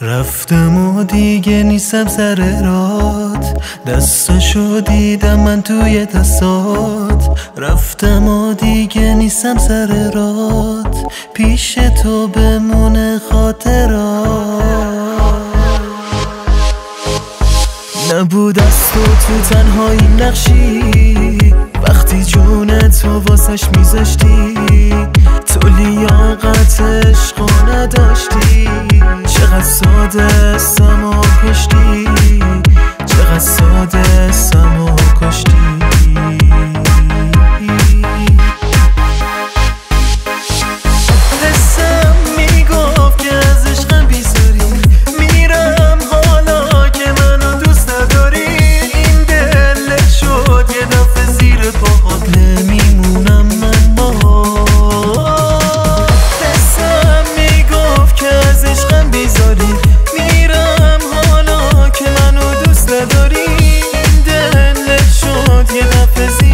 رفتم و دیگه نیستم سر رات. دستاشو دیدم من توی دستات. رفتم و دیگه نیستم سر رات. پیش تو بمونه خاطرات. نبود از تو تو تنهایی نقشی. تو واسش میذاشتی تو لیاقت عشقو نداشتی؟ چقدر ساده سما کشتی؟ چقدر ساده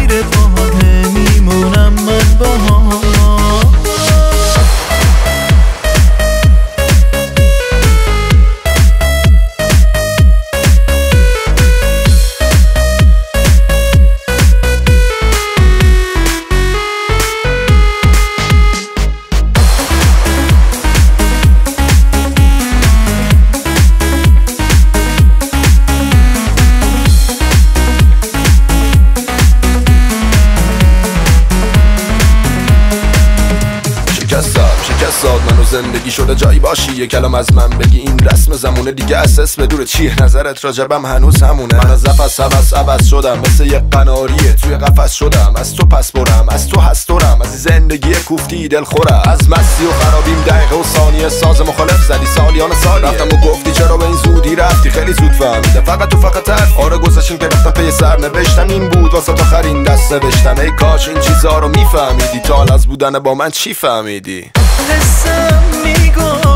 beautiful شکستاد منو زندگی شده جایی باشی. یه کلام از من بگی این رسم زمونه دیگه اساس به دور چیه؟ نظرت راجبم هنوز همونه. من از نفس عوض عوض شدم مثل یه قناریه. توی قفس شدم از تو پس برم از تو هستورم از زندگی کوفتی دل خورم از مستی و خرابیم دقیقه و ثانیه. ساز مخالف زدی سالیان سالی. رفتم و گفتی چرا به این زودی رفتی؟ خیلی زود فهمیده فقط تو فقط حرف. آره گذاشتیم که رفتم پی سر نوشتم این بود واسه تو آخرین دست نوشتم. ای کاش این چیزا رو میفهمیدی. تا از بودن با من چی فهمیدی؟ حسم می‌گفت.